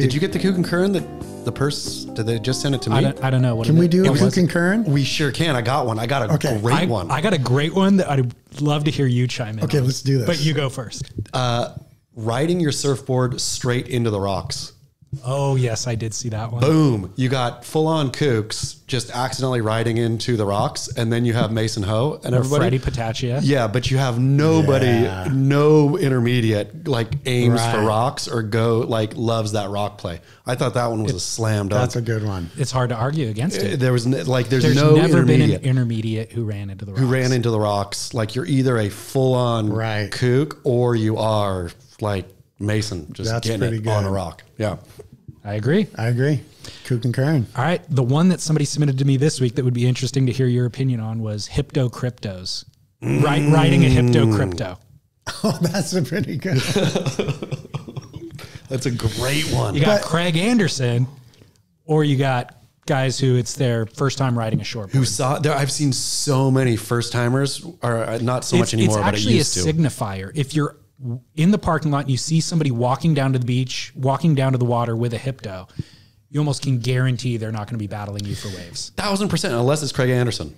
be. Did you get the Kook and Curren? The the purse? Did they just send it to me? I don't, I don't know what. Can we do It a was- Kook Curren? we sure can. I got one. I got a Okay. great I, one. I got a great one that I'd love to hear you chime in. Okay, on. let's do this. But you go first. Uh, riding your surfboard straight into the rocks. Oh yes, I did see that one. Boom. You got full on kooks just accidentally riding into the rocks, and then you have Mason Ho and Or everybody. Freddie Patacchia. Yeah, but you have nobody, Yeah. no intermediate like aims for rocks or go like loves that rock play. I thought that one was a slam dunk. That's a good one. It's hard to argue against it. Uh, there was n- like there's, There's no never been an intermediate intermediate who ran into the rocks. who ran into the rocks. Like you're either a full on Right. kook or you are like Mason, just That's getting it pretty on a rock. Yeah. I agree. I agree. Kook and Curren. All right, the one that somebody submitted to me this week that would be interesting to hear your opinion on was Hypto Cryptos. Right, writing a Hypto Crypto. Oh, that's a pretty good. That's a great one. You got But- Craig Anderson, or you got guys who it's their first time riding a short. Who saw there? I've seen so many first timers, or uh, not so much anymore, it's but I actually a to. signifier. If you're in the parking lot and you see somebody walking down to the beach, walking down to the water with a Hypto, you almost can guarantee they're not going to be battling you for waves. Thousand percent, unless it's Craig Anderson.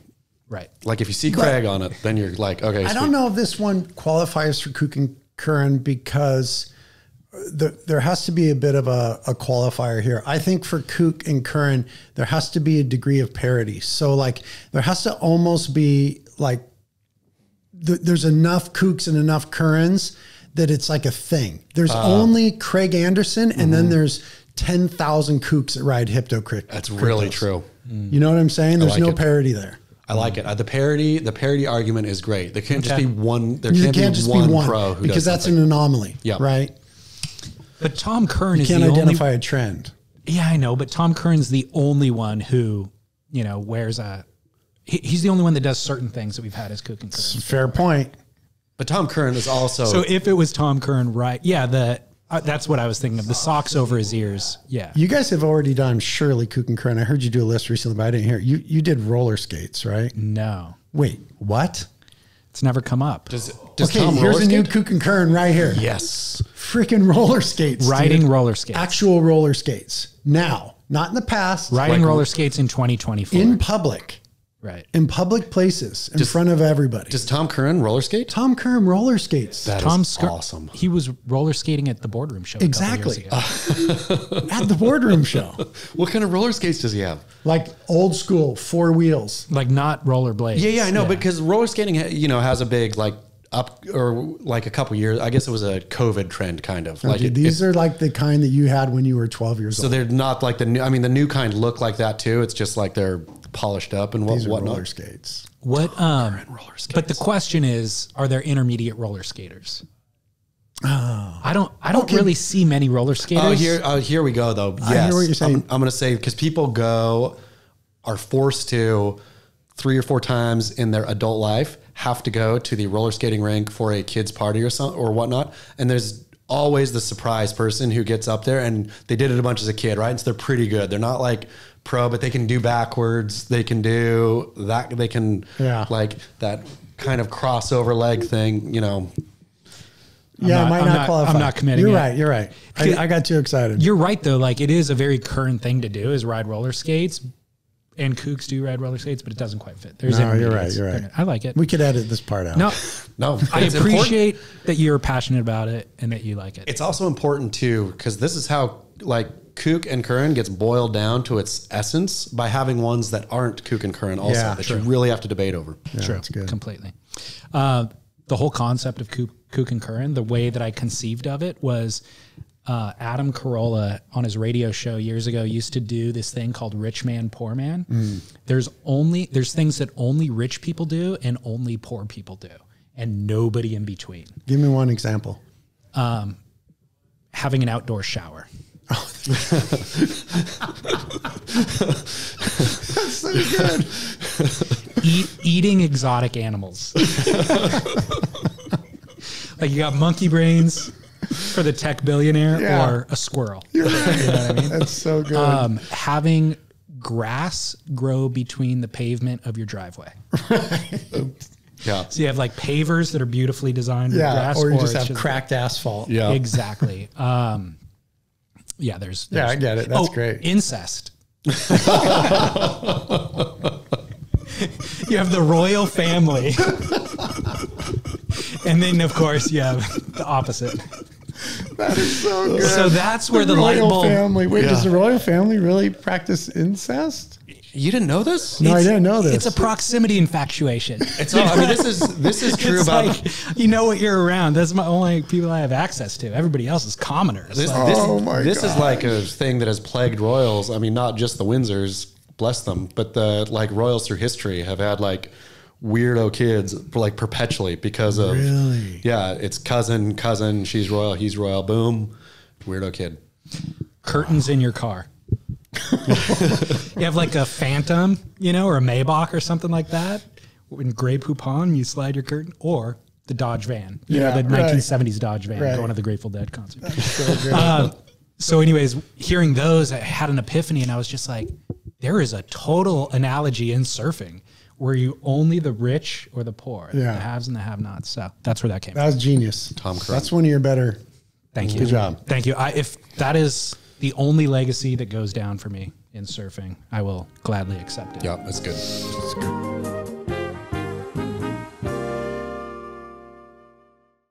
Right. Like if you see Craig on it, then you're like, okay. I sweet. don't know if this one qualifies for Kook and Curren because the, there has to be a bit of a, a qualifier here. I think for Kook and Curren, there has to be a degree of parity. So, like, there has to almost be like th- there's enough Kooks and enough Currens that it's like a thing. There's Uh. only Craig Anderson, and then there's 10,000 Kooks that ride Hyptocrypt. Mm-hmm. That's really true. You know what I'm saying? There's like no it. parity there. I like it. Uh, the parody, the parody argument is great. There can't just be one. There You can't, can't be, just one be one pro who because does that's something. an anomaly, Yeah. right? But Tom Curren You is can't the identify only. a trend. Yeah, I know, but Tom Curren's the only one who, you know, wears a. He, he's the only one that does certain things that we've had as cooking. and Fair point. But Tom Curren is also. So if it was Tom Curren, right? Yeah, the uh, that's what I was thinking of. The socks over his ears. Yeah. You guys have already done Shirley Kook and Kern. I heard you do a list recently, but I didn't hear it. you. You did roller skates, right? No, Wait, what? it's never come up. does, does Okay, Tom here's a new skate? Kook and Kern right here. Yes. Freaking roller skates. Riding dude. roller skates. Actual roller skates. Now, not in the past. Riding like- roller skates in 2024. In public. Right. In public places. In front of everybody. Does Tom Curren roller skate? Tom Curren roller skates. That is Tom Skir- awesome. He was roller skating at the boardroom show. a couple years Exactly. ago. At the boardroom show. What kind of roller skates does he have? Like old school, four wheels. like not roller blades. Yeah, yeah, I know, because roller skating, you know, has a big like up or like a couple years. I guess it was a COVID trend, kind of. Like Dude, it, these it- are like the kind that you had when you were 12 years so old. So they're not like the new. I mean, the new kind look like that too. It's just like they're polished up and what These are whatnot. roller skates. What? Um, roller skates. but the question is, are there intermediate roller skaters? I don't. I don't Okay. really see many roller skaters. Oh, here, oh, here we go though. Yes, I hear what you're saying. I'm, I'm going to say because people go are forced to three or four times in their adult life have to go to the roller skating rink for a kid's party or something or whatnot, and there's always the surprise person who gets up there and they did it a bunch as a kid, right? And so they're pretty good. They're not like pro, but they can do backwards. They can do that. They can Yeah. like that kind of crossover leg thing. You know, yeah, not- it might I'm not, not- qualify. I'm not committing You're yet. right. You're right. I, I got too excited. You're right though. Like it is a very current thing to do is ride roller skates, and kooks do ride roller skates, but it doesn't quite fit. There's No, you're right, you're right. I like it. we could edit this part out. No, no, I it's important. appreciate that you're passionate about it and that you like it. It's also important too because this is how like kook and curren gets boiled down to its essence by having ones that aren't kook and curren also Yeah, that true. you really have to debate over. Yeah, that's good. completely. Uh, the whole concept of Kook, Kook and Curren, the way that I conceived of it was uh, Adam Carolla on his radio show years ago used to do this thing called Rich Man, Poor Man. Mm. There's only there's things that only rich people do and only poor people do, and nobody in between. Give me one example. Having an outdoor shower. That's so good. Eat, eating exotic animals. like you got monkey brains for the tech billionaire Yeah. or a squirrel. You're right. That's so good. um, having grass grow between the pavement of your driveway. Yeah. So you have like pavers that are beautifully designed with yeah, grass, or you just it's have cracked asphalt. Yeah. Exactly. Um, Yeah, there's, Yeah, I get it. That's oh, great. Incest. you have the royal family. and then of course you have the opposite. That is so good. So that's where the, light royal bulb family. Wait, does the royal family really practice incest? You didn't know this? No, I didn't know this. It's a proximity infatuation. It's all, I mean, this is this is true It's about like you know what you're around. That's my only people I have access to. Everybody else is commoners. this. Like, this Oh my this is like a thing that has plagued royals. I mean, not just the Windsors, bless them, but the like royals through history have had like weirdo kids like perpetually because of Really? yeah, it's cousin, cousin, she's royal, he's royal, boom, weirdo kid. curtains in your car. you have like a Phantom, you know, or a Maybach or something like that. In Grey Poupon, you slide your curtain, or the Dodge van. You Yeah, know, the right. 1970s Dodge van Right. going to the Grateful Dead concert. So. Uh, so, anyways, hearing those, I had an epiphany, and I was just like, there is a total analogy in surfing where you only the rich or the poor, Yeah. the haves and the have-nots. So that's where that came. that was genius. Tom Cruise. That's one of your better. Thank you. Good job. Thank you. I, if that is the only legacy that goes down for me in surfing, I will gladly accept it. Yeah, that's good.